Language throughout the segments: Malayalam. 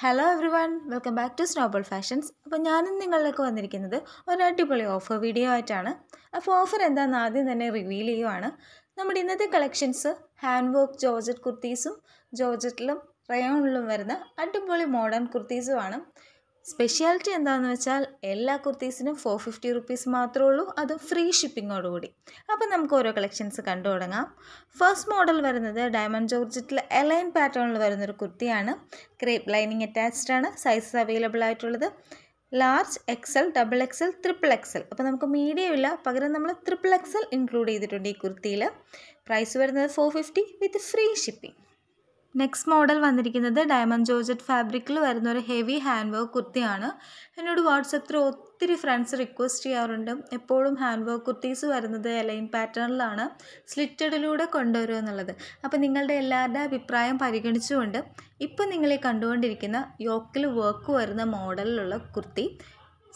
Hello every welcome back to Snowball Fashions അപ്പോൾ ഞാനും നിങ്ങളിലേക്ക് വന്നിരിക്കുന്നത് ഒരു അടിപൊളി ഓഫർ വീഡിയോ ആയിട്ടാണ്. അപ്പോൾ ഓഫർ എന്താണെന്ന് ആദ്യം തന്നെ റിവീൽ ചെയ്യുവാണ്. നമ്മുടെ ഇന്നത്തെ കളക്ഷൻസ് ഹാൻഡ് വർക്ക് ജോർജറ്റ് കുർത്തീസും ജോർജറ്റിലും റയോണിലും വരുന്ന അടിപൊളി മോഡേൺ കുർത്തീസുമാണ് സ്പെഷ്യാലിറ്റി എന്താണെന്ന് വെച്ചാൽ എല്ലാ കുർത്തീസിനും ഫോർ ഫിഫ്റ്റി റുപ്പീസ് മാത്രമേ ഉള്ളൂ. അത് ഫ്രീ ഷിപ്പിങ്ങോടുകൂടി അപ്പോൾ നമുക്ക് ഓരോ കളക്ഷൻസ് കണ്ടു തുടങ്ങാം. ഫസ്റ്റ് മോഡൽ വരുന്നത് ഡയമണ്ട് ജോർജറ്റിൽ എലൈൻ പാറ്റേണിൽ വരുന്നൊരു കുർത്തിയാണ്. ക്രേപ്പ് ലൈനിങ് അറ്റാച്ച്ഡ് ആണ്. സൈസസ് അവൈലബിൾ ആയിട്ടുള്ളത്. Large XL double XL triple XL അപ്പോൾ നമുക്ക് മീഡിയം ഇല്ല. പകരം നമ്മൾ ട്രിപ്പിൾ എക്സൽ ഇൻക്ലൂഡ് ചെയ്തിട്ടുണ്ട് ഈ കുർത്തിയിൽ പ്രൈസ് വരുന്നത് four fifty with free shipping next model വന്നിരിക്കുന്നത് ഡയമണ്ട് ജോർജറ്റ് ഫാബ്രിക്കിൽ വരുന്ന ഒരു ഹെവി ഹാൻഡ് വർക്ക് കുർത്തിയാണ്. എന്നോട് വാട്സപ്പിൽ ഒത്തിരി ഫ്രണ്ട്സ് റിക്വസ്റ്റ് ചെയ്യാറുണ്ട്. എപ്പോഴും ഹാൻഡ് വർക്ക് കുർത്തീസ് വരുന്നത് എലൈൻ പാറ്റേണിലാണ് സ്ലിറ്റഡിലൂടെ കൊണ്ടുവരുക എന്നുള്ളത്. അപ്പോൾ നിങ്ങളുടെ എല്ലാവരുടെ അഭിപ്രായം പരിഗണിച്ചുകൊണ്ട് ഇപ്പോൾ നിങ്ങളെ കണ്ടുകൊണ്ടിരിക്കുന്ന യോക്കിൽ വർക്ക് വരുന്ന മോഡലിലുള്ള കുർത്തി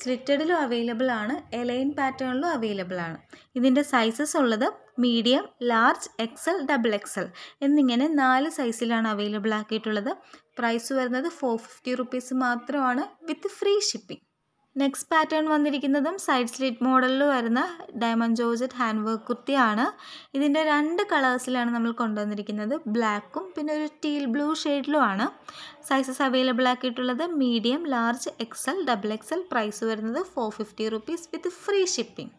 സ്ലിറ്റഡിലും അവൈലബിൾ ആണ് എലൈൻ പാറ്റേണിലും അവൈലബിൾ ആണ്. ഇതിന്റെ സൈസസ് ഉള്ളത് medium large XL double XL എന്നിങ്ങനെ നാല് സൈസിലാണ് അവൈലബിൾ ആക്കിയിട്ടുള്ളത്. പ്രൈസ് വരുന്നത് ഫോർ ഫിഫ്റ്റി റുപ്പീസ് മാത്രമാണ് with free shipping next pattern വന്നിരിക്കുന്നതും side slit മോഡലിൽ വരുന്ന ഡയമണ്ട് ജോർജറ്റ് ഹാൻഡ് വർക്ക് കുർത്തിയാണ് ഇതിന്റെ രണ്ട് കളേഴ്സിലാണ് നമ്മൾ കൊണ്ടുവന്നിരിക്കുന്നത്. ബ്ലാക്കും പിന്നെ ഒരു ടീൽ ബ്ലൂ ഷെയ്ഡിലുമാണ് sizes available ആക്കിയിട്ടുള്ളത് medium large XL double XL price വരുന്നത് four fifty rupees with free shipping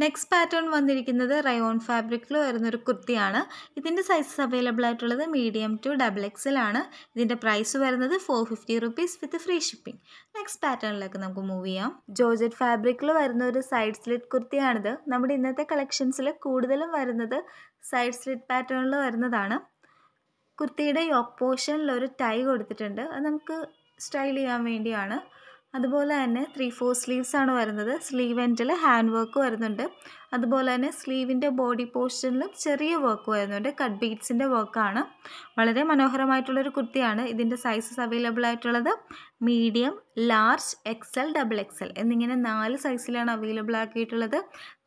next pattern വന്നിരിക്കുന്നത് റയോൺ ഫാബ്രിക്കിൽ വരുന്നൊരു കുർത്തിയാണ്. ഇതിന്റെ സൈസസ് അവൈലബിൾ ആയിട്ടുള്ളത് മീഡിയം ടു ഡബിൾ എക്സിലാണ് ഇതിന്റെ പ്രൈസ് വരുന്നത് four fifty rupees with free shipping next പാറ്റേണിലേക്ക് നമുക്ക് മൂവ് ചെയ്യാം. ജോർജറ്റ് ഫാബ്രിക്കിൽ വരുന്ന ഒരു സൈഡ് സ്ലിറ്റ് കുർത്തിയാണിത്. നമ്മുടെ ഇന്നത്തെ കളക്ഷൻസിൽ കൂടുതലും വരുന്നത് സൈഡ് സ്ലിറ്റ് പാറ്റേണിൽ വരുന്നതാണ്. കുർത്തിയുടെ യോക്ക് പോർഷനിൽ ഒരു ടൈ കൊടുത്തിട്ടുണ്ട്. അത് നമുക്ക് സ്റ്റൈൽ ചെയ്യാൻ വേണ്ടിയാണ്. അതുപോലെ തന്നെ ത്രീ ഫോർ ആണ് വരുന്നത്. സ്ലീവ് എൻഡിൽ ഹാൻഡ് വർക്ക് വരുന്നുണ്ട്. അതുപോലെ തന്നെ സ്ലീവിന്റെ ബോഡി പോർഷനിലും ചെറിയ വർക്ക് വരുന്നുണ്ട്. കട്ട് ബീറ്റ്സിന്റെ വർക്കാണ് വളരെ മനോഹരമായിട്ടുള്ളൊരു കുർത്തിയാണ് ഇതിന്റെ സൈസസ് അവൈലബിൾ ആയിട്ടുള്ളത്. Medium large XL double XL എന്നിങ്ങനെ നാല് സൈസിലാണ് അവൈലബിൾ ആക്കിയിട്ടുള്ളത്.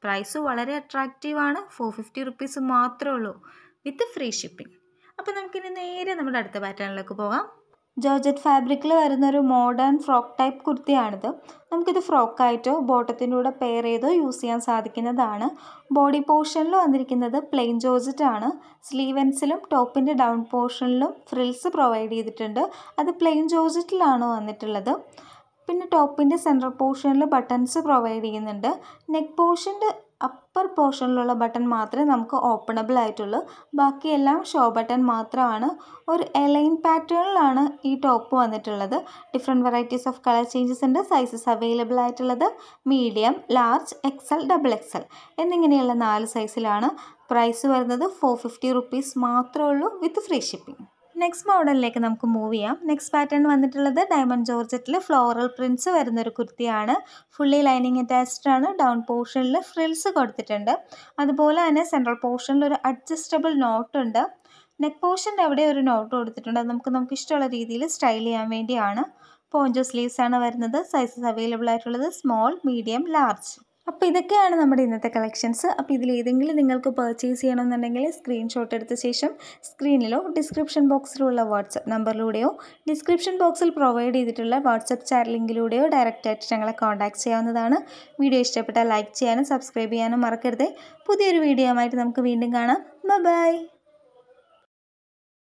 പ്രൈസ് വളരെ അട്രാക്റ്റീവാണ് ഫോർ ഫിഫ്റ്റി റുപ്പീസ് മാത്രമേ ഉള്ളൂ. വിത്ത് ഫ്രീ ഷിപ്പിംഗ് അപ്പോൾ നമുക്കിനി നേരെ നമ്മുടെ അടുത്ത പാറ്റേണിലേക്ക് പോകാം. ജോർജറ്റ് ഫാബ്രിക്കിൽ വരുന്ന ഒരു മോഡേൺ ഫ്രോക്ക് ടൈപ്പ് കുർത്തിയാണിത്. നമുക്കിത് ഫ്രോക്കായിട്ടോ ബോട്ടത്തിന്റെ കൂടെ പെയർ ചെയ്തോ യൂസ് ചെയ്യാൻ സാധിക്കുന്നതാണ്. ബോഡി പോർഷനിൽ വന്നിരിക്കുന്നത് പ്ലെയിൻ ജോർജറ്റ് ആണ്. സ്ലീവൻസിലും ടോപ്പിന്റെ ഡൗൺ പോർഷനിലും ഫ്രിൽസ് പ്രൊവൈഡ് ചെയ്തിട്ടുണ്ട്. അത് പ്ലെയിൻ ജോർജറ്റിലാണ് വന്നിട്ടുള്ളത്. പിന്നെ ടോപ്പിന്റെ സെൻട്രൽ പോർഷനിൽ ബട്ടൺസ് പ്രൊവൈഡ് ചെയ്യുന്നുണ്ട്. നെക്ക് പോർഷന്റെ അപ്പർ പോർഷനിലുള്ള ബട്ടൺ മാത്രമേ നമുക്ക് ഓപ്പണബിൾ ആയിട്ടുള്ളൂ. ബാക്കിയെല്ലാം ഷോ ബട്ടൺ മാത്രമാണ്. ഒരു എലൈൻ പാറ്റേണിലാണ് ഈ ടോപ്പ് വന്നിട്ടുള്ളത്. Different varieties of colour changes ഉണ്ട്. സൈസസ് അവൈലബിൾ ആയിട്ടുള്ളത്. Medium large XL double XL എന്നിങ്ങനെയുള്ള നാല് സൈസിലാണ് പ്രൈസ് വരുന്നത് ഫോർ ഫിഫ്റ്റി റുപ്പീസ് മാത്രമേ ഉള്ളൂ വിത്ത് ഫ്രീ ഷിപ്പിംഗ് നെക്സ്റ്റ് മോഡലിലേക്ക് നമുക്ക് മൂവ് ചെയ്യാം. നെക്സ്റ്റ് പാറ്റേൺ വന്നിട്ടുള്ളത് ഡയമണ്ട് ജോർജറ്റിൽ ഫ്ലോറൽ പ്രിൻസ് വരുന്നൊരു കുർത്തിയാണ്. ഫുള്ളി ലൈനിങ് അറ്റാച്ച്ഡ് ആണ്. ഡൗൺ പോർഷനിൽ ഫ്രിൽസ് കൊടുത്തിട്ടുണ്ട്. അതുപോലെ തന്നെ സെൻട്രൽ പോർഷനിൽ ഒരു അഡ്ജസ്റ്റബിൾ നോട്ട് ഉണ്ട്. നെക്ക് പോർഷന്റെ അവിടെ ഒരു നോട്ട് കൊടുത്തിട്ടുണ്ട്. അത് നമുക്ക് നമുക്ക് ഇഷ്ടമുള്ള രീതിയിൽ സ്റ്റൈൽ ചെയ്യാൻ വേണ്ടിയാണ്. പോഞ്ചോ സ്ലീവ്സ് ആണ് വരുന്നത്. സൈസസ് അവൈലബിൾ ആയിട്ടുള്ളത് സ്മോൾ മീഡിയം ലാർജ് അപ്പോൾ ഇതൊക്കെയാണ് നമ്മുടെ ഇന്നത്തെ കളക്ഷൻസ്. അപ്പോൾ ഇതിൽ ഏതെങ്കിലും നിങ്ങൾക്ക് പർച്ചേസ് ചെയ്യണമെന്നുണ്ടെങ്കിൽ സ്ക്രീൻഷോട്ട് എടുത്ത ശേഷം സ്ക്രീനിലോ ഡിസ്ക്രിപ്ഷൻ ബോക്സിലോ ഉള്ള വാട്സപ്പ് നമ്പറിലൂടെയോ ഡിസ്ക്രിപ്ഷൻ ബോക്സിൽ പ്രൊവൈഡ് ചെയ്തിട്ടുള്ള വാട്സപ്പ് ചാറ്റ് ലിങ്കിലൂടെയോ ഡയറക്റ്റായിട്ട് ഞങ്ങളെ കോൺടാക്ട് ചെയ്യാവുന്നതാണ്. വീഡിയോ ഇഷ്ടപ്പെട്ടാൽ ലൈക്ക് ചെയ്യാനും സബ്സ്ക്രൈബ് ചെയ്യാനും മറക്കരുത്. പുതിയൊരു വീഡിയോ ആയിട്ട് നമുക്ക് വീണ്ടും കാണാം. ബൈ